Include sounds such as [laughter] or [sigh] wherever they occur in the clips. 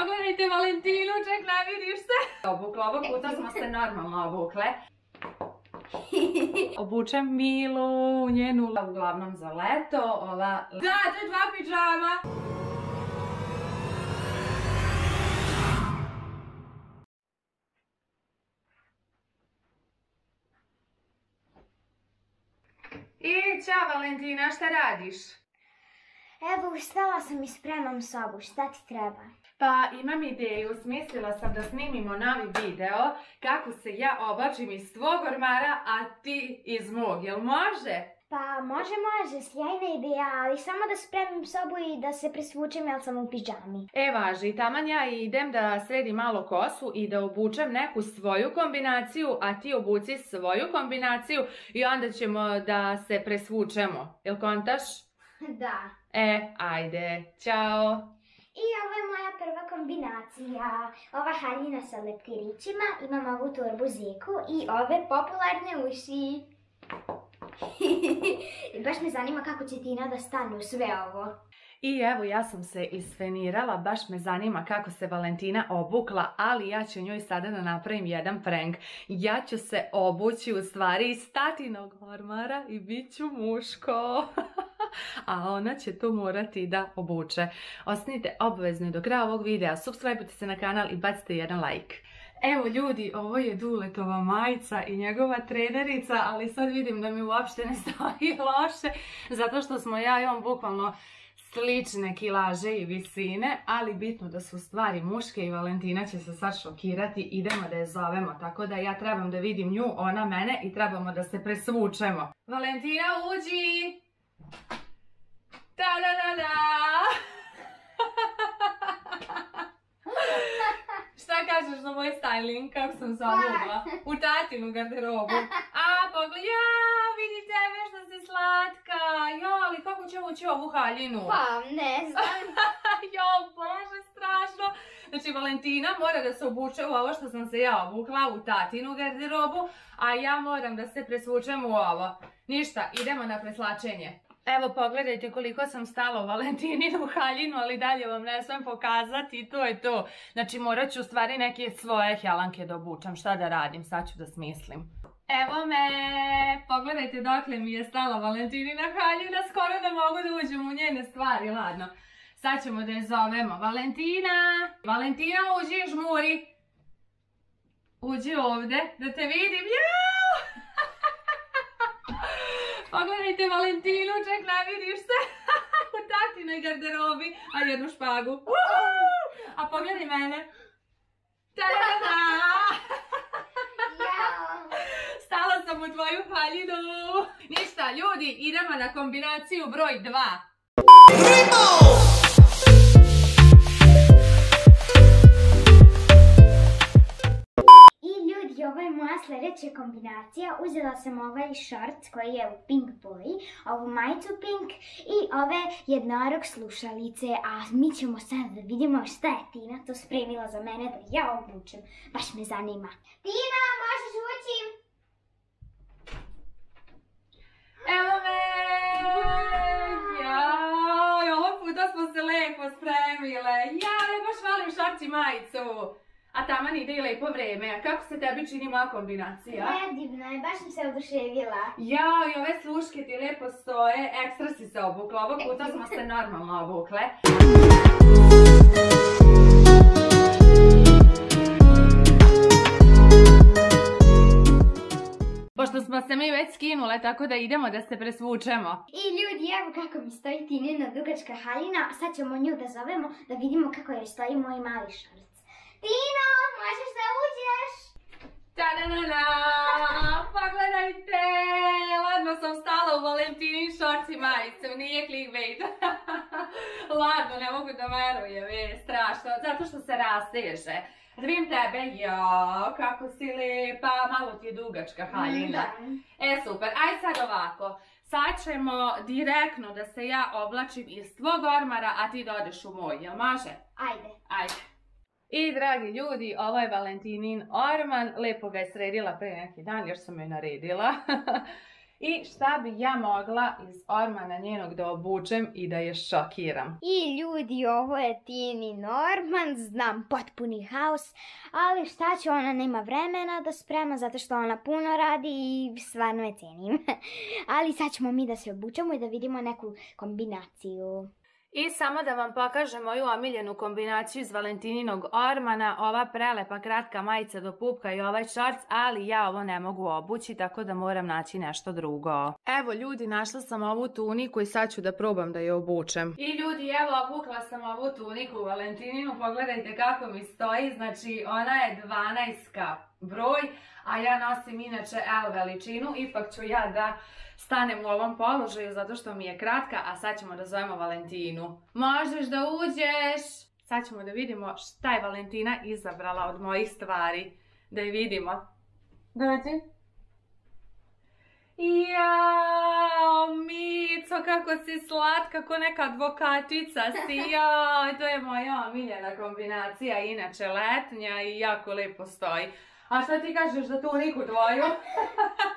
Pogledajte Valentinu, ček ne vidiš se. Obukla, ovog puta smo se normalno obukle. [laughs] Obučem Milu, njenu uglavnom za leto, ova... Da, to je dva piđama! I, čao Valentina, šta radiš? Evo, ustala sam i spremam sobu, šta ti treba? Pa imam ideju, smislila sam da snimimo novi video kako se ja oblačim iz tvog ormara, a ti iz mog, jel može? Pa može, može, sjajna ideja, ali samo da spremim sobu i da se presvučem jer sam u pižami. E, važi, taman ja idem da sredim malo kosu i da obučem neku svoju kombinaciju, a ti obuci svoju kombinaciju i onda ćemo da se presvučemo. Jel kontaš? Da. E, ajde, ćao. I ovo je moja prva kombinacija. Ova haljina sa leptirićima, imam ovu turbu ziku i ove popularne uši. [laughs] Baš me zanima kako će Tina da stane u sve ovo. I evo ja sam se isfenirala, baš me zanima kako se Valentina obukla, ali ja ću njoj sada da napravim jedan prank. Ja ću se obući u stvari iz tatinog ormara i bit ću muško. [laughs] [laughs] A ona će to morati da obuče. Ostanite obvezni do kraja ovog videa, subscribeujte se na kanal i bacite jedan like. Evo ljudi, ovo je Duletova majica i njegova trenerica, ali sad vidim da mi uopšte ne [laughs] stoji loše, zato što smo ja i on bukvalno slične kilaže i visine, ali bitno da su stvari muške i Valentina će se sad šokirati, idemo da je zovemo, tako da ja trebam da vidim nju, ona mene i trebamo da se presvučemo. Valentina, uđi! Da, da, da, da! [laughs] Šta kažeš za moj styling, kako sam se obugla? U tatinu garderobu. A, pogled, ja, vidi tebe što si slatka. Jo, ali kako će ući ovu haljinu? Pa, ne znam. [laughs] jo, bože, strašno. Znači, Valentina mora da se obuče u ovo što sam se ja obukla, u tatinu garderobu, a ja moram da se presvučem u ovo. Ništa, idemo na preslačenje. Evo pogledajte koliko sam stala u Valentininu haljinu, ali dalje vam ne smijem pokazati to je to. Znači morat ću u stvari neke svoje helanke da obučam, šta da radim, sad ću da smislim. Evo me, pogledajte dokle mi je stala Valentinina haljina, skoro da mogu da uđem u njene stvari, ladno. Sad ćemo da je zovemo. Valentina, Valentina uđi, žmuri. Uđi ovde, da te vidim, jao! Pogledajte Valentinu, ček ne vidiš se [laughs] u tatinoj garderobi, a jednu špagu. A pogledaj mene. Ta da Stala sam u tvoju haljinu. Ništa, ljudi, idemo na kombinaciju broj 2. sljedeća kombinacija. Uzela sam ovaj short koji je u pink boji, ovu majicu pink i ove jednorog slušalice. A mi ćemo sad da vidimo šta je Tina to spremila za mene da ja obučem. Baš me zanima. Tina, možeš ući? Evo me! Jaj, ovog puta smo se lepo spremile. Ja, baš volim šorci majicu. A taman ide i lepo vreme. A kako se tebi čini moja kombinacija? Predivno je, baš sam se oduševila. Ja, i ove sluške ti lepo stoje. Ekstra si se obukla. Ovog puta smo se normalno obukle. Pošto smo se mi već skinule, tako da idemo da se presvučemo. I ljudi, evo kako mi stoji Tinina dugačka haljina. Sad ćemo nju da zovemo da vidimo kako joj stoji moj mali šorc. Tino, možeš da uđeš? Ta-da-da-da! Pogledajte! Ladno sam stala u Valentinin šorci majicu, nije clickbait. [laughs] Ladno, ne mogu da verujem, je strašno, zato što se rasteže. Vidim tebe, jo, kako si lijepa, malo ti je dugačka haljina. E, super, aj sad ovako. Sad ćemo direktno da se ja oblačim iz tvog ormara, a ti da odeš u moj, jel može? Ajde. Ajde. I dragi ljudi, ovo je Valentinin orman, lepo ga je sredila pre neki dan, još sam joj naredila. [laughs] I šta bi ja mogla iz ormana njenog da obučem i da je šokiram? I ljudi, ovo je Tini Norman, znam potpuni haos, ali šta će ona nema vremena da sprema zato što ona puno radi i stvarno je cenim. [laughs] ali sad ćemo mi da se obučemo i da vidimo neku kombinaciju. I samo da vam pokažem moju omiljenu kombinaciju iz Valentininog ormana, ova prelepa kratka majica do pupka i ovaj šorc, ali ja ovo ne mogu obući, tako da moram naći nešto drugo. Evo ljudi, našla sam ovu tuniku i sad ću da probam da je obučem. I ljudi, evo obukla sam ovu tuniku u Valentininu, pogledajte kako mi stoji, znači ona je 12 broj, a ja nosim inače L veličinu, ipak ću ja da stanem u ovom položaju zato što mi je kratka, a sad ćemo da zovemo Valentinu. Možeš da uđeš! Sad ćemo da vidimo šta je Valentina izabrala od mojih stvari. Da je vidimo. Dođi. Jao, Mico, kako si slatka, ko neka advokatica si, [laughs] jao, to je moja omiljena kombinacija, inače letnja i jako lijepo stoji. A šta ti kažeš za tuniku tvoju?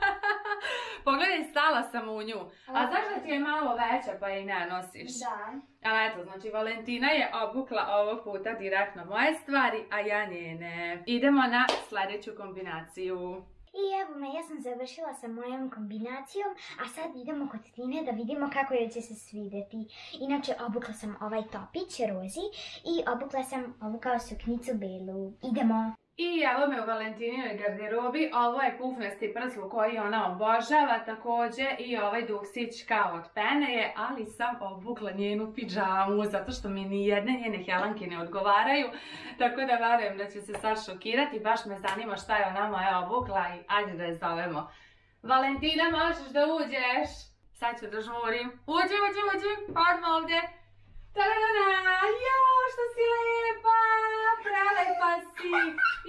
[laughs] Pogledaj, stala sam u nju. A zašto ti je malo veća pa i ne nosiš? Da. Ali eto, znači Valentina je obukla ovog puta direktno moje stvari, a ja njene. Idemo na sljedeću kombinaciju. I evo me, ja sam završila sa mojom kombinacijom, a sad idemo kod Tine da vidimo kako joj će se svidjeti. Inače, obukla sam ovaj topić rozi i obukla sam ovu kao suknicu belu. Idemo! I evo me u Valentinijoj garderobi, ovo je pufnasti prslu koji ona obožava, također i ovaj duksić kao od pene je, ali sam obukla njenu pidžamu, zato što mi ni jedne njene helanke ne odgovaraju, tako da varujem da će se sad šokirati, baš me zanima šta je ona moja obukla i ajde da je zovemo. Valentina, možeš da uđeš? Sad ću da žurim. Uđi, uđi, uđi, odmah ovdje. Tadadada, jao, što si lijepa, prelepa si.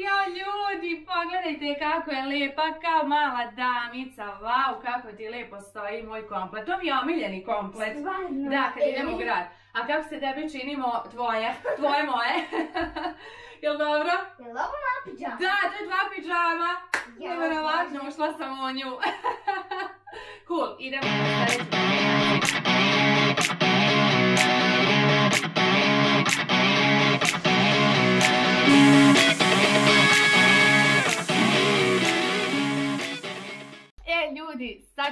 Jo, ljudi, pogledajte kako je lijepa, kao mala damica. Wow, kako ti lijepo stoji moj komplet. To mi je omiljeni komplet. Stvarno? Da, kad idemo u grad. A kako se tebi činimo tvoje, tvoje moje? [laughs] Jel dobro? Je li ovo mala pidžama? Da, to je dva pidžama. Nevjerovatno, ušla sam u nju. [laughs] cool, idemo na sljedeću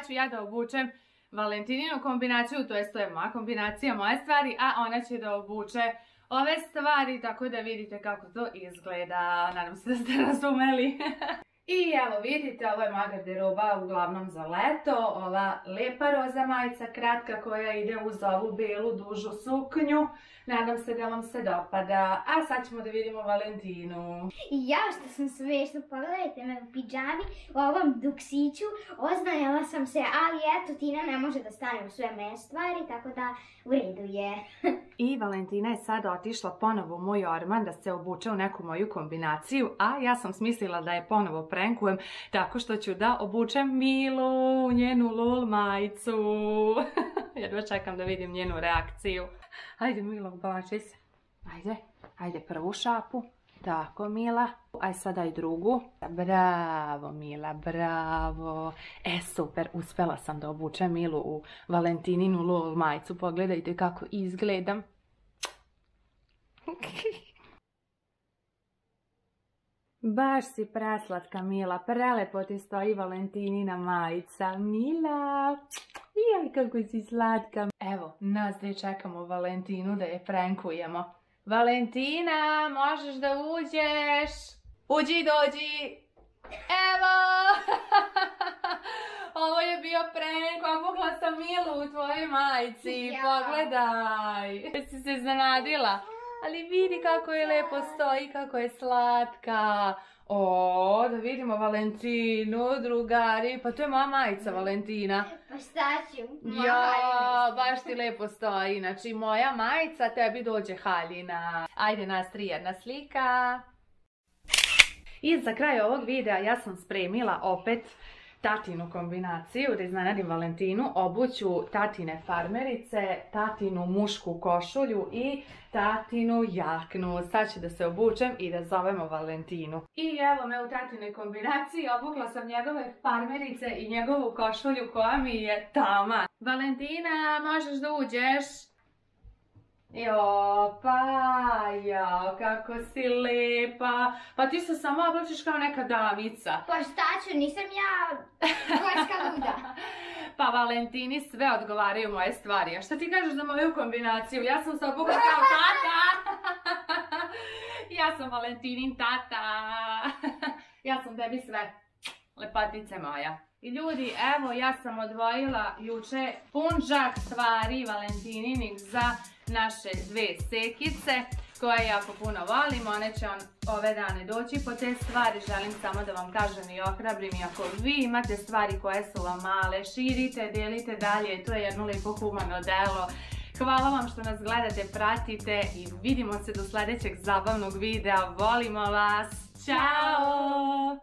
ću ja da obučem Valentininu kombinaciju, to jest to je moja kombinacija, moje stvari, a ona će da obuče ove stvari, tako da vidite kako to izgleda. Nadam se da ste razumeli. [laughs] I evo vidite, ovo je moja garderoba uglavnom za leto, ova lijepa roza majica kratka koja ide uz ovu belu dužu suknju. Nadam se da vam se dopada. A sad ćemo da vidimo Valentinu. I ja što sam smiješna, pogledajte me u pidžami, u ovom duksiću, oznajala sam se, ali eto, Tina ne može da stane u sve moje stvari, tako da u redu je. [laughs] I Valentina je sada otišla ponovo u moj orman da se obuče u neku moju kombinaciju, a ja sam smislila da je ponovo prenkujem tako što ću da obučem Milu, u njenu lul majicu. [laughs] Jedva čekam da vidim njenu reakciju. Ajde Milo, oblači se. Ajde, ajde prvu šapu. Tako Mila. Aj sada i drugu. Bravo Mila, bravo. E super, uspela sam da obučem Milu u Valentininu lul majicu. Pogledajte kako izgledam. [laughs] Baš si preslatka Mila, prelepo ti stoji Valentinina majica. Mila, jaj kako si slatka. Evo, nas dve čekamo Valentinu da je prankujemo. Valentina, možeš da uđeš? Uđi, dođi. Evo! [laughs] Ovo je bio prank, obukla sam Milu u tvojoj majici. Ja. Pogledaj. Jesi se iznenadila? Ali vidi kako je lepo stoji, kako je slatka. O, da vidimo Valentinu, drugari. Pa to je moja majica, Valentina. Pa šta ću? Ja, baš ti lepo stoji. Znači, moja majica, tebi dođe haljina. Ajde, nas tri jedna slika. I za kraj ovog videa ja sam spremila opet tatinu kombinaciju, da iznenadim Valentinu, obuću tatine farmerice, tatinu mušku košulju i tatinu jaknu. Sad ću da se obučem i da zovemo Valentinu. I evo me u tatinoj kombinaciji, obukla sam njegove farmerice i njegovu košulju koja mi je tama. Valentina, možeš da uđeš? Jo, pa, jao, kako si lepa. Pa ti se samo oblačiš kao neka davica. Pa šta ću, nisam ja gorska luda. [laughs] Pa Valentini sve odgovaraju moje stvari. A šta ti kažeš za moju kombinaciju? Ja sam se obukla kao tata. [laughs] ja sam Valentinin tata. [laughs] ja sam tebi sve. Lepotice moja. I ljudi, evo ja sam odvojila juče punđak stvari Valentininih za naše dve sekice koje jako puno volim, one će on ove dane doći po te stvari, želim samo da vam kažem i ohrabrim i ako vi imate stvari koje su vam male, širite, dijelite dalje, to je jedno lijepo humano delo. Hvala vam što nas gledate, pratite i vidimo se do sljedećeg zabavnog videa. Volimo vas! Ćao!